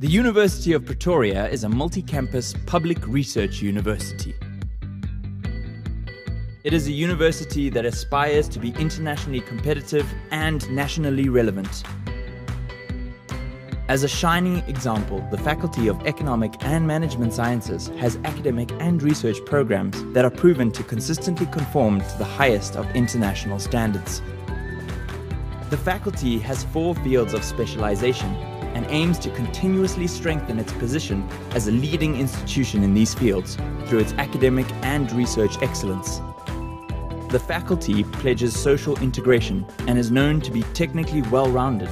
The University of Pretoria is a multi campus public research university. It is a university that aspires to be internationally competitive and nationally relevant. As a shining example, the Faculty of Economic and Management Sciences has academic and research programs that are proven to consistently conform to the highest of international standards. The faculty has four fields of specialization and aims to continuously strengthen its position as a leading institution in these fields through its academic and research excellence. The faculty pledges social integration and is known to be technically well rounded.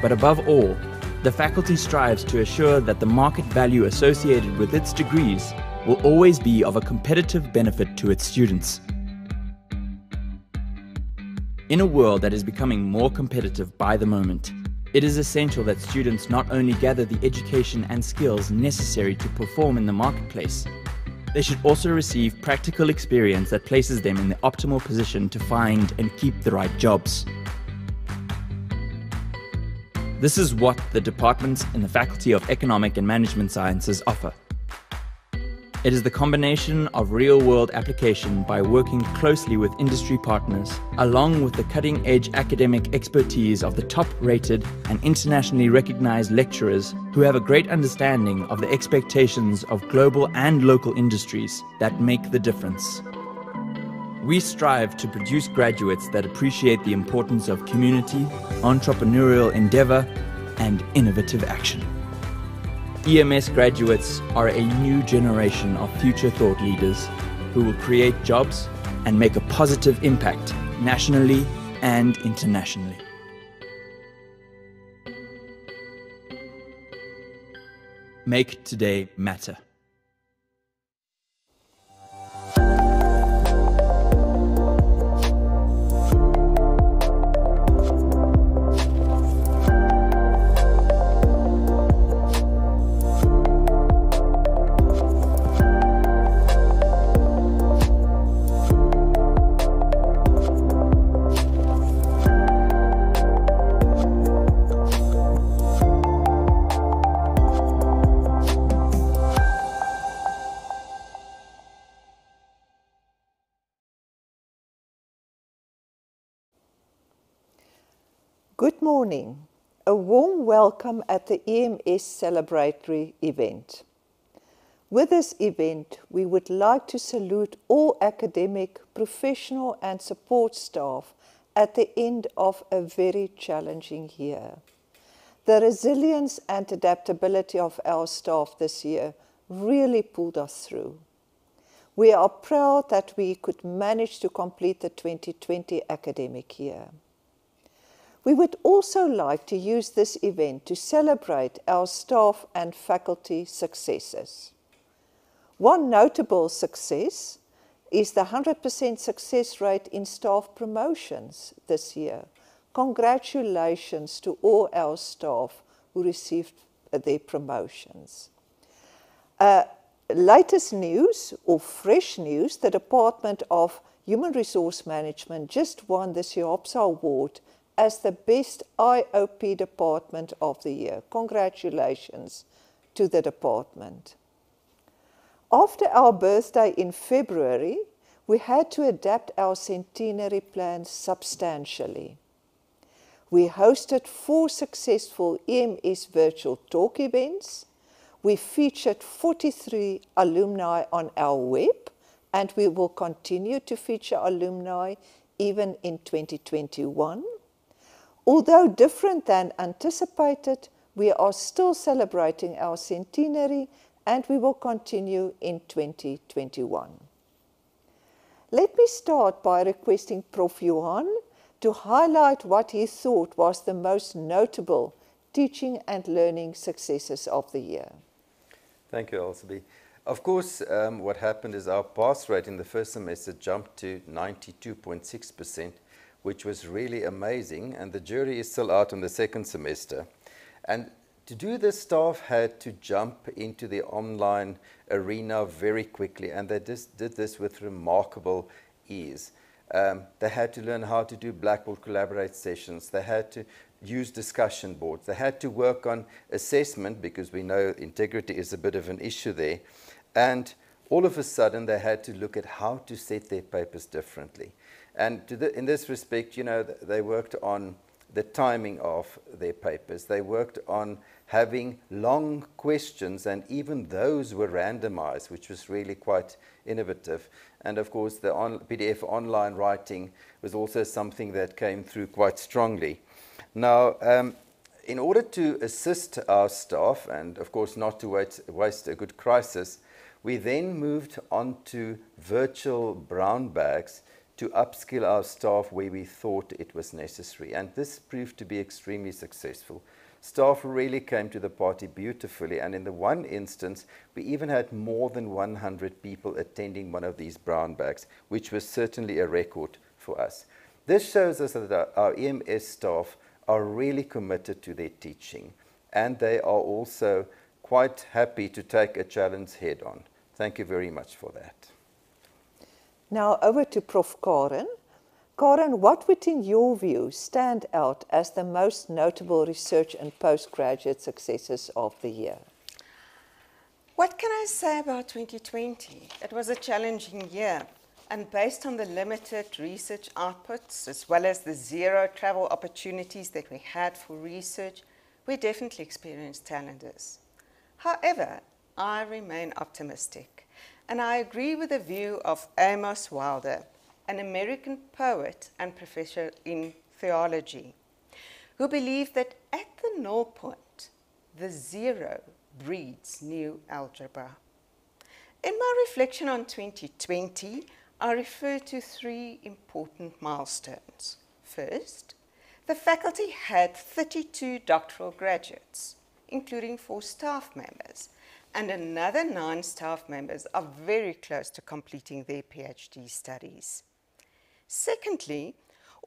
But above all, the faculty strives to assure that the market value associated with its degrees will always be of a competitive benefit to its students. In a world that is becoming more competitive by the moment, it is essential that students not only gather the education and skills necessary to perform in the marketplace, they should also receive practical experience that places them in the optimal position to find and keep the right jobs. This is what the departments in the Faculty of Economic and Management Sciences offer. It is the combination of real world application by working closely with industry partners, along with the cutting edge academic expertise of the top rated and internationally recognized lecturers who have a great understanding of the expectations of global and local industries that make the difference. We strive to produce graduates that appreciate the importance of community, entrepreneurial endeavor, and innovative action. EMS graduates are a new generation of future thought leaders who will create jobs and make a positive impact nationally and internationally. Make today matter. Morning. A warm welcome at the EMS celebratory event. With this event, we would like to salute all academic, professional, and support staff at the end of a very challenging year. The resilience and adaptability of our staff this year really pulled us through. We are proud that we could manage to complete the 2020 academic year. We would also like to use this event to celebrate our staff and faculty successes. One notable success is the 100% success rate in staff promotions this year. Congratulations to all our staff who received their promotions. Uh, latest news or fresh news, the Department of Human Resource Management just won the SIOPSA Award as the best IOP department of the year. Congratulations to the department. After our birthday in February, we had to adapt our centenary plans substantially. We hosted four successful EMS virtual talk events. We featured 43 alumni on our web, and we will continue to feature alumni even in 2021. Although different than anticipated, we are still celebrating our centenary and we will continue in 2021. Let me start by requesting Prof. Johan to highlight what he thought was the most notable teaching and learning successes of the year. Thank you, Elsabe. Of course, um, what happened is our pass rate in the first semester jumped to 92.6%, which was really amazing. And the jury is still out on the second semester. And to do this, staff had to jump into the online arena very quickly, and they just did this with remarkable ease. Um, they had to learn how to do Blackboard Collaborate sessions. They had to use discussion boards. They had to work on assessment because we know integrity is a bit of an issue there. And all of a sudden, they had to look at how to set their papers differently. And the, in this respect, you know, they worked on the timing of their papers. They worked on having long questions, and even those were randomized, which was really quite innovative. And of course, the on PDF online writing was also something that came through quite strongly. Now, um, in order to assist our staff, and of course not to wait, waste a good crisis, we then moved on to virtual brown bags to upskill our staff where we thought it was necessary. And this proved to be extremely successful. Staff really came to the party beautifully, and in the one instance, we even had more than 100 people attending one of these brown bags, which was certainly a record for us. This shows us that our EMS staff are really committed to their teaching, and they are also quite happy to take a challenge head on. Thank you very much for that. Now over to Prof. Karen. Karen, what would in your view stand out as the most notable research and postgraduate successes of the year? What can I say about 2020? It was a challenging year, and based on the limited research outputs as well as the zero travel opportunities that we had for research, we definitely experienced challenges. However, I remain optimistic. And I agree with the view of Amos Wilder, an American poet and professor in theology, who believed that at the null point, the zero breeds new algebra. In my reflection on 2020, I refer to three important milestones. First, the faculty had 32 doctoral graduates, including four staff members, and another nine staff members are very close to completing their PhD studies. Secondly,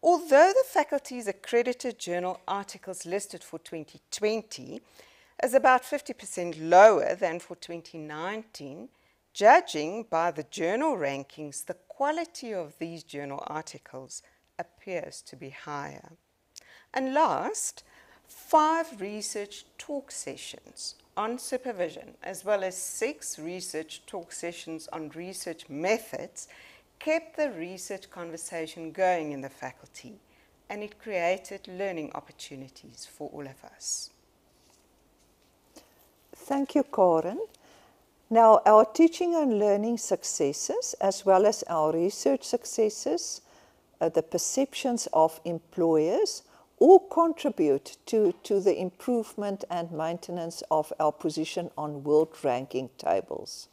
although the faculty's accredited journal articles listed for 2020 is about 50% lower than for 2019, judging by the journal rankings, the quality of these journal articles appears to be higher. And last, five research talk sessions on supervision, as well as six research talk sessions on research methods, kept the research conversation going in the faculty and it created learning opportunities for all of us. Thank you, Karen. Now, our teaching and learning successes, as well as our research successes, uh, the perceptions of employers, all contribute to, to the improvement and maintenance of our position on world ranking tables.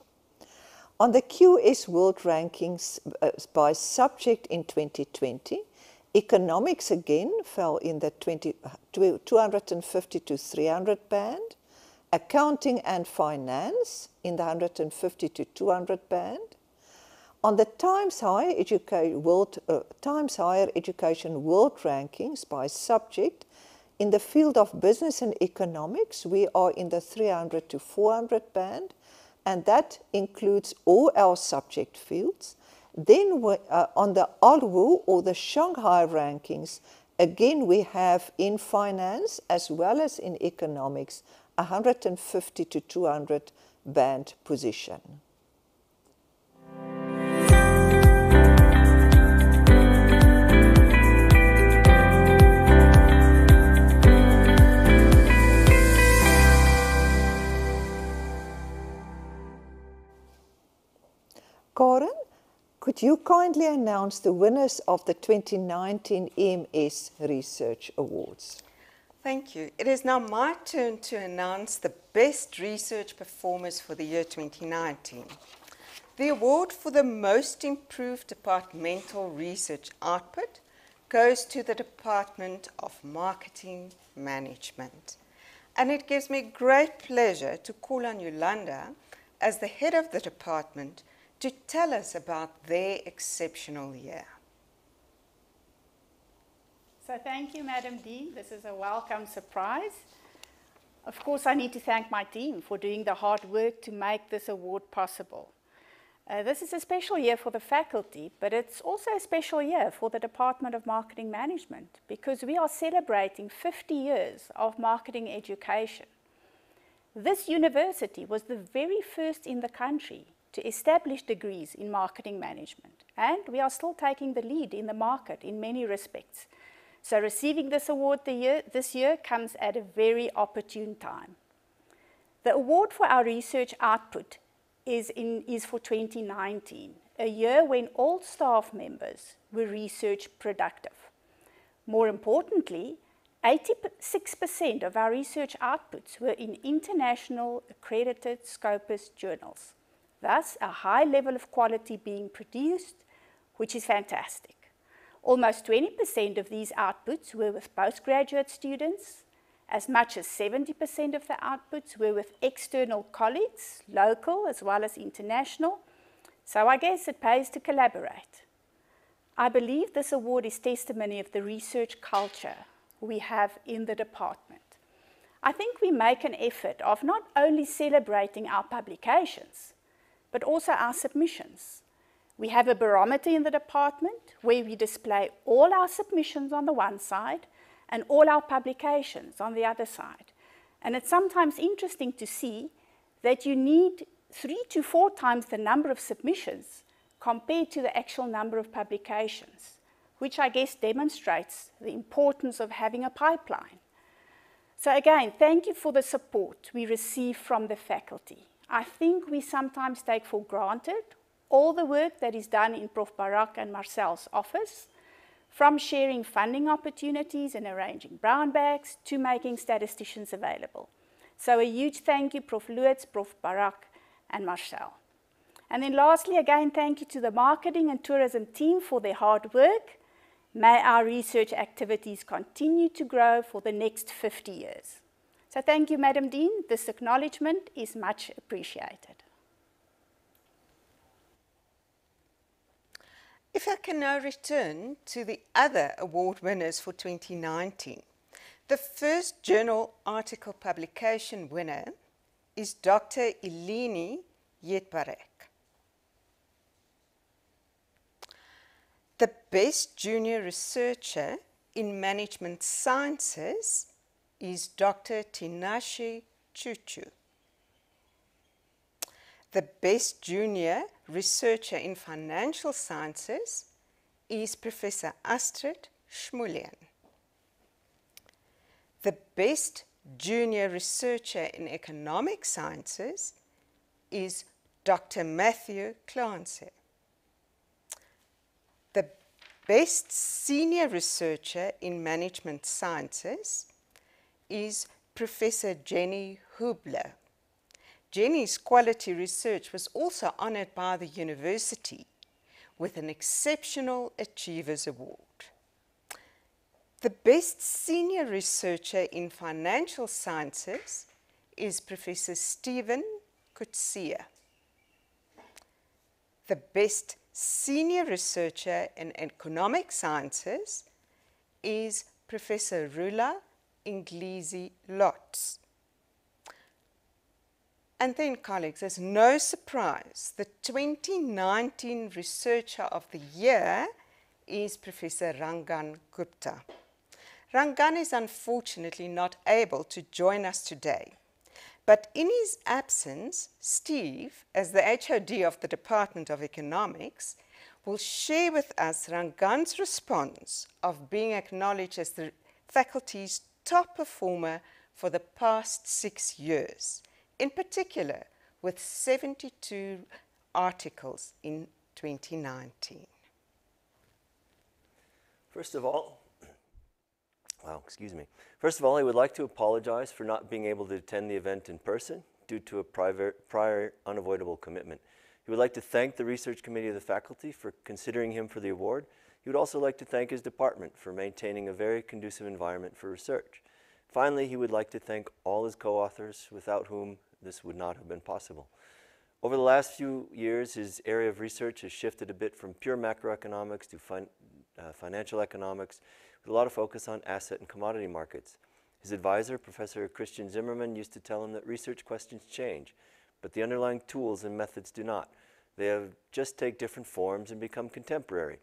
On the QS World Rankings uh, by subject in 2020, economics again fell in the 20, 250 to 300 band, accounting and finance in the 150 to 200 band, on the Times Higher, Education World, uh, Times Higher Education World Rankings by subject, in the field of business and economics, we are in the 300 to 400 band, and that includes all our subject fields. Then uh, on the ARWU or the Shanghai rankings, again we have in finance as well as in economics 150 to 200 band position. Karen, could you kindly announce the winners of the 2019 EMS Research Awards? Thank you. It is now my turn to announce the best research performers for the year 2019. The award for the most improved departmental research output goes to the Department of Marketing Management. And it gives me great pleasure to call on Yolanda as the head of the department to tell us about their exceptional year. So thank you, Madam Dean. This is a welcome surprise. Of course, I need to thank my team for doing the hard work to make this award possible. Uh, this is a special year for the faculty, but it's also a special year for the Department of Marketing Management because we are celebrating 50 years of marketing education. This university was the very first in the country to establish degrees in marketing management, and we are still taking the lead in the market in many respects. So receiving this award year, this year comes at a very opportune time. The award for our research output is, in, is for 2019, a year when all staff members were research productive. More importantly, 86% of our research outputs were in international accredited Scopus journals. Thus, a high level of quality being produced, which is fantastic. Almost 20% of these outputs were with postgraduate students, as much as 70% of the outputs were with external colleagues, local as well as international. So I guess it pays to collaborate. I believe this award is testimony of the research culture we have in the department. I think we make an effort of not only celebrating our publications, but also our submissions. We have a barometer in the department where we display all our submissions on the one side and all our publications on the other side. And it's sometimes interesting to see that you need three to four times the number of submissions compared to the actual number of publications, which I guess demonstrates the importance of having a pipeline. So again, thank you for the support we receive from the faculty. I think we sometimes take for granted all the work that is done in Prof. Barak and Marcel's office, from sharing funding opportunities and arranging brown bags to making statisticians available. So a huge thank you, Prof. Lutz, Prof. Barak, and Marcel. And then lastly, again, thank you to the marketing and tourism team for their hard work. May our research activities continue to grow for the next 50 years. So thank you, Madam Dean. This acknowledgement is much appreciated. If I can now return to the other award winners for 2019. The first journal article publication winner is Dr. Eleni Yitbarek. The best junior researcher in management sciences is Dr. Tinashe Chuchu. The best junior researcher in financial sciences is Professor Astrid Schmulian. The best junior researcher in economic sciences is Dr. Matthew Clancy. The best senior researcher in management sciences is Professor Jenny Hubler. Jenny's quality research was also honored by the university with an Exceptional Achievers Award. The best senior researcher in financial sciences is Professor Stephen Kutsia. The best senior researcher in economic sciences is Professor Roula Inglisi lots. And then, colleagues, there's no surprise the 2019 Researcher of the Year is Professor Rangan Gupta. Rangan is unfortunately not able to join us today. But in his absence, Steve, as the HOD of the Department of Economics, will share with us Rangan's response of being acknowledged as the faculty's top performer for the past six years in particular with 72 articles in 2019. First of all, well, excuse me. First of all, I would like to apologize for not being able to attend the event in person due to a private, prior unavoidable commitment. He would like to thank the research committee of the faculty for considering him for the award. He would also like to thank his department for maintaining a very conducive environment for research. Finally, he would like to thank all his co-authors without whom this would not have been possible. Over the last few years, his area of research has shifted a bit from pure macroeconomics to fin uh, financial economics, with a lot of focus on asset and commodity markets. His advisor, Professor Christian Zimmermann, used to tell him that research questions change, but the underlying tools and methods do not. They just take different forms and become contemporary.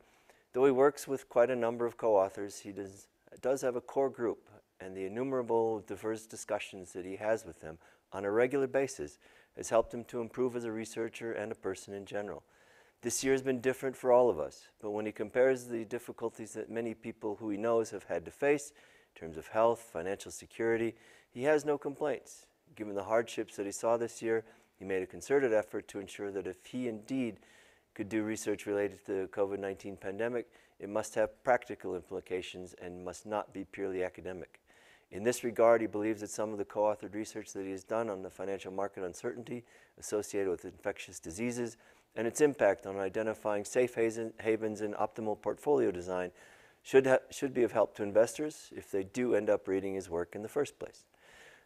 Though he works with quite a number of co-authors, he does, does have a core group, and the innumerable diverse discussions that he has with them on a regular basis has helped him to improve as a researcher and a person in general. This year has been different for all of us, but when he compares the difficulties that many people who he knows have had to face in terms of health, financial security, he has no complaints. Given the hardships that he saw this year, he made a concerted effort to ensure that if he indeed could do research related to the COVID-19 pandemic, it must have practical implications and must not be purely academic. In this regard, he believes that some of the co-authored research that he has done on the financial market uncertainty associated with infectious diseases and its impact on identifying safe havens and optimal portfolio design should, should be of help to investors if they do end up reading his work in the first place.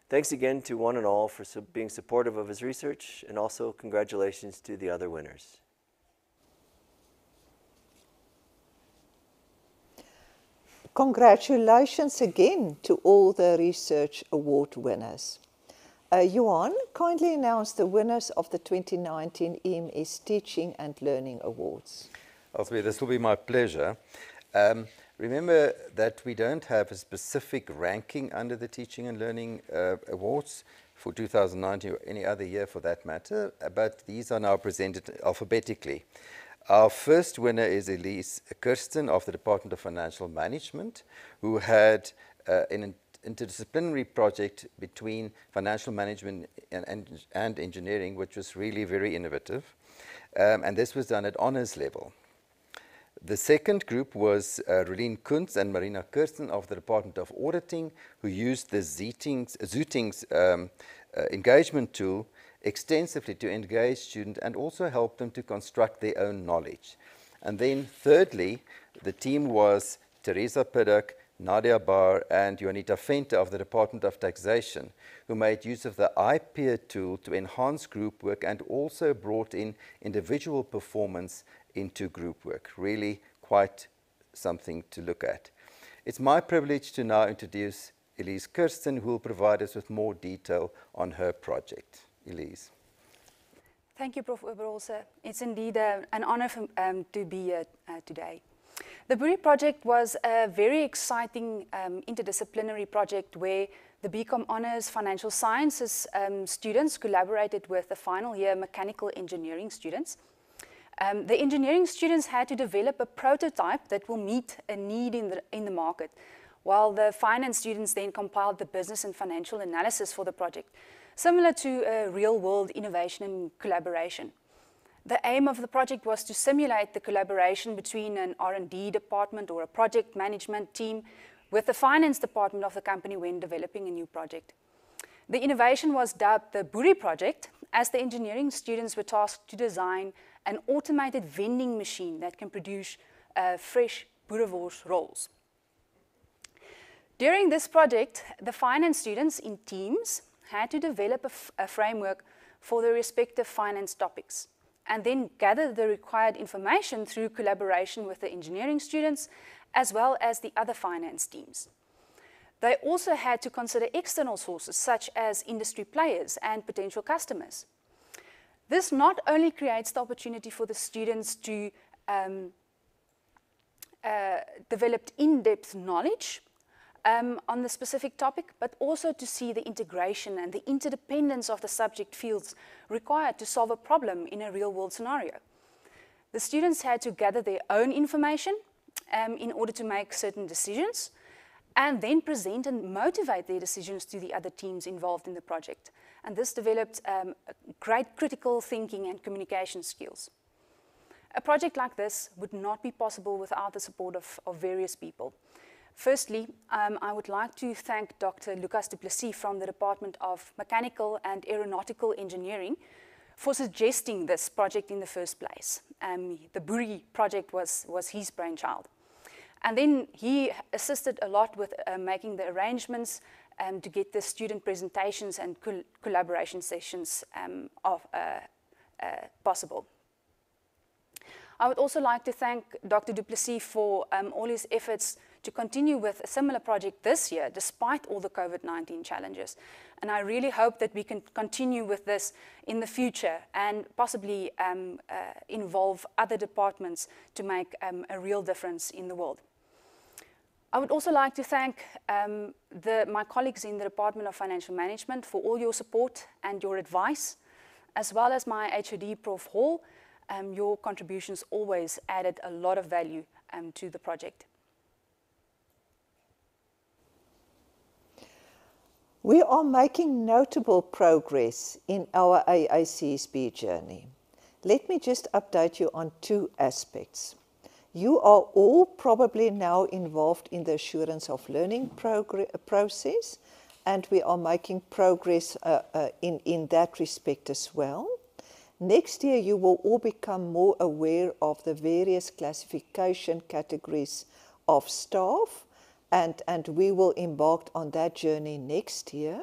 Thanks again to one and all for su being supportive of his research, and also congratulations to the other winners. Congratulations again to all the Research Award winners. Uh, Johan, kindly announce the winners of the 2019 EMS Teaching and Learning Awards. Elsie, this will be my pleasure. Um, Remember that we don't have a specific ranking under the Teaching and Learning uh, Awards for 2019 or any other year for that matter, uh, but these are now presented alphabetically. Our first winner is Elise Kirsten of the Department of Financial Management, who had uh, an interdisciplinary project between financial management and, and, and engineering, which was really very innovative. Um, and this was done at honors level. The second group was uh, Relien Kuntz and Marina Kirsten of the Department of Auditing, who used the Zootings, Zootings um, uh, engagement tool extensively to engage students and also help them to construct their own knowledge. And then thirdly, the team was Teresa Piddock, Nadia Barr, and Juanita Fente of the Department of Taxation, who made use of the iPeer tool to enhance group work and also brought in individual performance into group work. Really quite something to look at. It's my privilege to now introduce Elise Kirsten, who will provide us with more detail on her project. Elise. Thank you, Prof. Uberholzer. It's indeed uh, an honor for, um, to be here uh, today. The Boerie project was a very exciting um, interdisciplinary project where the BCom Honours Financial Sciences um, students collaborated with the final year mechanical engineering students um, the engineering students had to develop a prototype that will meet a need in the, in the market, while the finance students then compiled the business and financial analysis for the project, similar to a real-world innovation and collaboration. The aim of the project was to simulate the collaboration between an R&D department or a project management team with the finance department of the company when developing a new project. The innovation was dubbed the Boerie project as the engineering students were tasked to design an automated vending machine that can produce uh, fresh boerewors rolls. During this project, the finance students in teams had to develop a, framework for their respective finance topics and then gather the required information through collaboration with the engineering students as well as the other finance teams. They also had to consider external sources such as industry players and potential customers. This not only creates the opportunity for the students to um, uh, develop in-depth knowledge um, on the specific topic, but also to see the integration and the interdependence of the subject fields required to solve a problem in a real-world scenario. The students had to gather their own information um, in order to make certain decisions, and then present and motivate their decisions to the other teams involved in the project and this developed um, great critical thinking and communication skills. A project like this would not be possible without the support of, of various people. Firstly, um, I would like to thank Dr. Lucas Duplessis from the Department of Mechanical and Aeronautical Engineering for suggesting this project in the first place. Um, the Boerie project was, was his brainchild. And then he assisted a lot with uh, making the arrangements um, to get the student presentations and col collaboration sessions um, of, uh, uh, possible. I would also like to thank Dr. Duplessis for um, all his efforts to continue with a similar project this year, despite all the COVID-19 challenges. And I really hope that we can continue with this in the future and possibly um, uh, involve other departments to make um, a real difference in the world. I would also like to thank um, the, my colleagues in the Department of Financial Management for all your support and your advice, as well as my HOD, Prof. Hall. Um, your contributions always added a lot of value um, to the project. We are making notable progress in our AACSB journey. Let me just update you on two aspects. You are all probably now involved in the assurance of learning process, and we are making progress uh, uh, in, in that respect as well. Next year, you will all become more aware of the various classification categories of staff, and, and we will embark on that journey next year.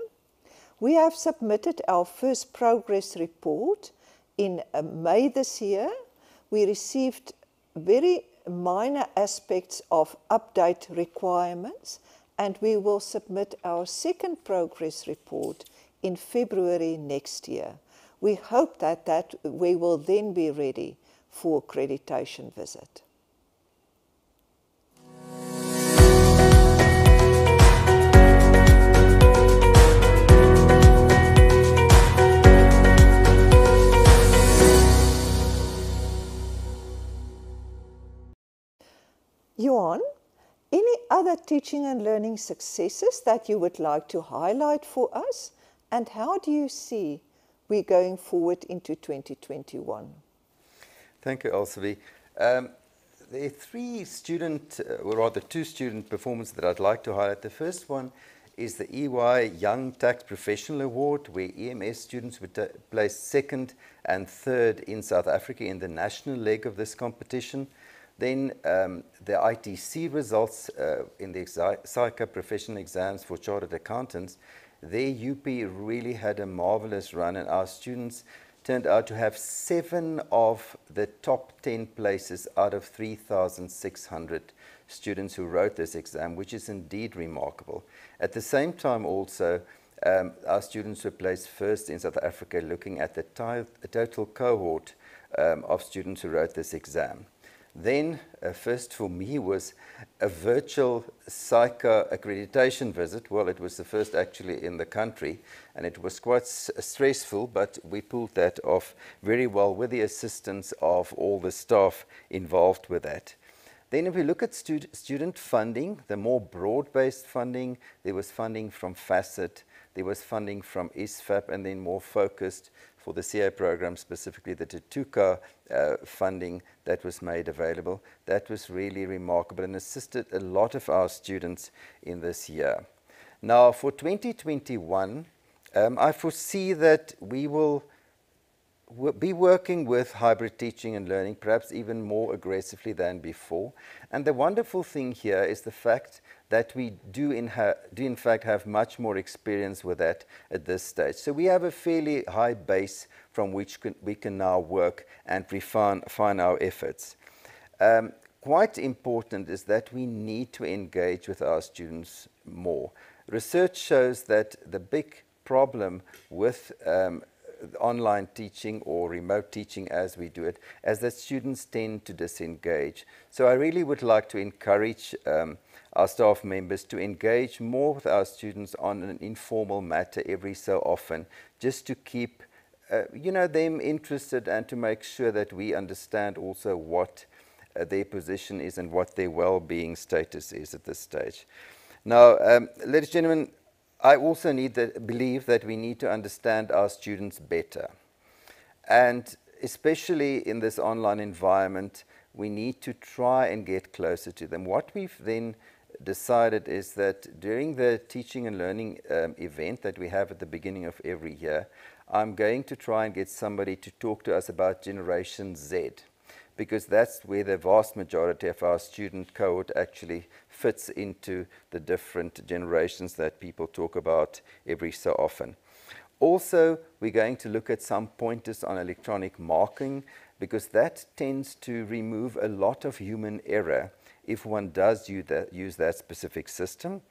We have submitted our first progress report in uh, May this year. We received very minor aspects of update requirements and we will submit our second progress report in February next year. We hope that, that we will then be ready for accreditation visit. Johan, any other teaching and learning successes that you would like to highlight for us? And how do you see we're going forward into 2021? Thank you, Elsie. Um, there are three student, uh, or rather two student performances that I'd like to highlight. The first one is the EY Young Tax Professional Award, where EMS students would place second and third in South Africa in the national leg of this competition. Then um, the ITC results uh, in the SAICA professional exams for chartered accountants, their UP really had a marvelous run and our students turned out to have seven of the top 10 places out of 3,600 students who wrote this exam, which is indeed remarkable. At the same time also, um, our students were placed first in South Africa looking at the total cohort um, of students who wrote this exam. Then, uh, first for me was a virtual SAICA accreditation visit. Well, it was the first actually in the country, and it was quite stressful, but we pulled that off very well with the assistance of all the staff involved with that. Then if we look at stud student funding, the more broad-based funding, there was funding from FACET, there was funding from ISFAP, and then more focused for the CA program, specifically the Thuthuka uh, funding that was made available. That was really remarkable and assisted a lot of our students in this year. Now, for 2021, um, I foresee that we will be working with hybrid teaching and learning, perhaps even more aggressively than before. And the wonderful thing here is the fact that we do in, do in fact have much more experience with that at this stage. So we have a fairly high base from which can, we can now work and refine, refine our efforts. Um, quite important is that we need to engage with our students more. Research shows that the big problem with um, online teaching or remote teaching as we do it, as that students tend to disengage. So I really would like to encourage um, our staff members to engage more with our students on an informal matter every so often, just to keep uh, you know, them interested and to make sure that we understand also what uh, their position is and what their well-being status is at this stage. Now, um, ladies and gentlemen, I also need that, believe that we need to understand our students better. And especially in this online environment, we need to try and get closer to them. What we've then decided is that during the teaching and learning um, event that we have at the beginning of every year, I'm going to try and get somebody to talk to us about Generation Z because that's where the vast majority of our student cohort actually fits into the different generations that people talk about every so often. Also, we're going to look at some pointers on electronic marking because that tends to remove a lot of human error if one does use that, specific system.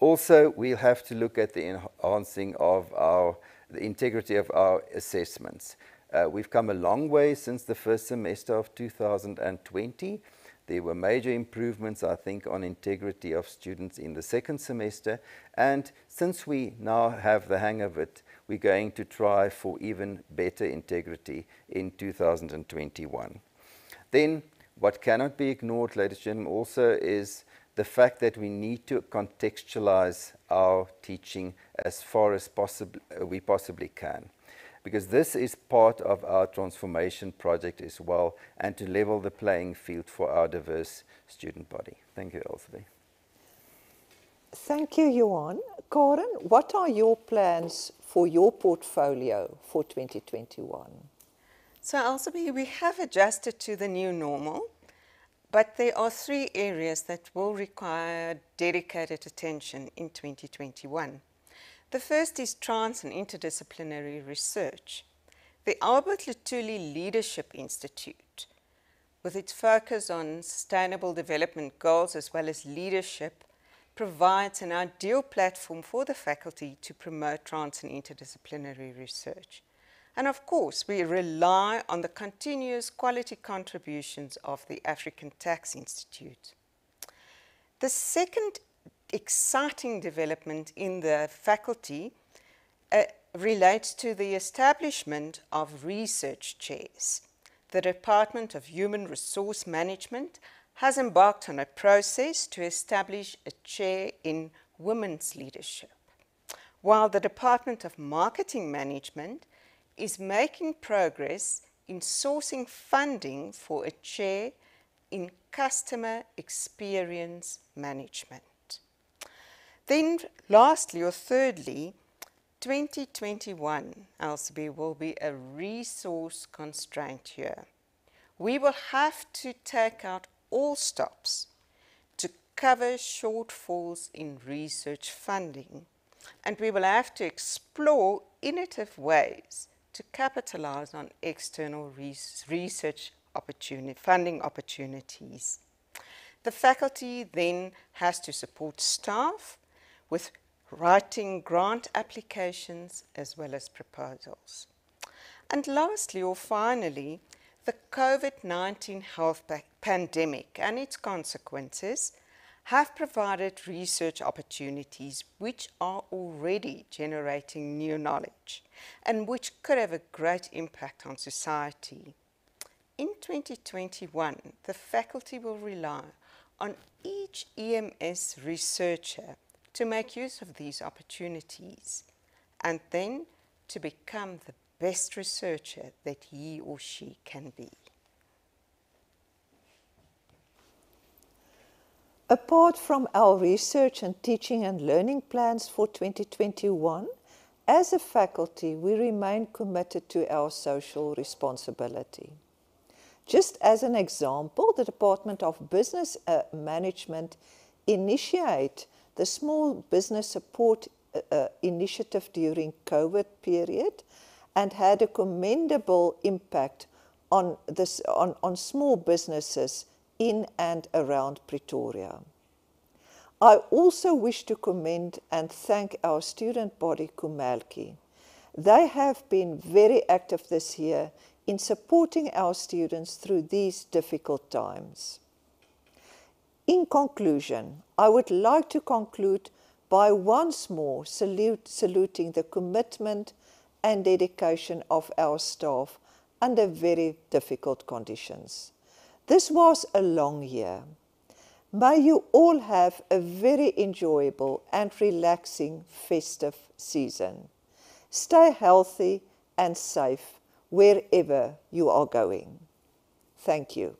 Also, we'll have to look at the enhancing of our, the integrity of our assessments. Uh, we've come a long way since the first semester of 2020. There were major improvements, I think, on integrity of students in the second semester. And since we now have the hang of it, we're going to try for even better integrity in 2021. Then, what cannot be ignored, ladies and gentlemen, also is the fact that we need to contextualize our teaching as far as possible, we possibly can because this is part of our transformation project as well and to level the playing field for our diverse student body. Thank you, Elsie. Thank you, Johan. Karen, what are your plans for your portfolio for 2021? So, Elsie, we have adjusted to the new normal, but there are three areas that will require dedicated attention in 2021. The first is trans and interdisciplinary research. The Albert Luthuli Leadership Institute, with its focus on sustainable development goals as well as leadership, provides an ideal platform for the faculty to promote trans and interdisciplinary research. And of course, we rely on the continuous quality contributions of the African Tax Institute. The second exciting development in the faculty uh, relates to the establishment of research chairs. The Department of Human Resource Management has embarked on a process to establish a chair in women's leadership, while the Department of Marketing Management is making progress in sourcing funding for a chair in customer experience management. Then, lastly or thirdly, 2021 Elsie will be a resource constraint year. We will have to take out all stops to cover shortfalls in research funding, and we will have to explore innovative ways to capitalize on external research opportunity, funding opportunities. The faculty then has to support staff with writing grant applications as well as proposals. And lastly or finally, the COVID-19 health pandemic and its consequences have provided research opportunities which are already generating new knowledge and which could have a great impact on society. In 2021, the faculty will rely on each EMS researcher to make use of these opportunities and then to become the best researcher that he or she can be. Apart from our research and teaching and learning plans for 2021, as a faculty, we remain committed to our social responsibility. Just as an example, the Department of Business uh, Management initiate the Small Business Support uh, uh, Initiative during COVID period and had a commendable impact on, this, on, on small businesses in and around Pretoria. I also wish to commend and thank our student body Kumelki. They have been very active this year in supporting our students through these difficult times. In conclusion, I would like to conclude by once more salute, saluting the commitment and dedication of our staff under very difficult conditions. This was a long year. May you all have a very enjoyable and relaxing festive season. Stay healthy and safe wherever you are going. Thank you.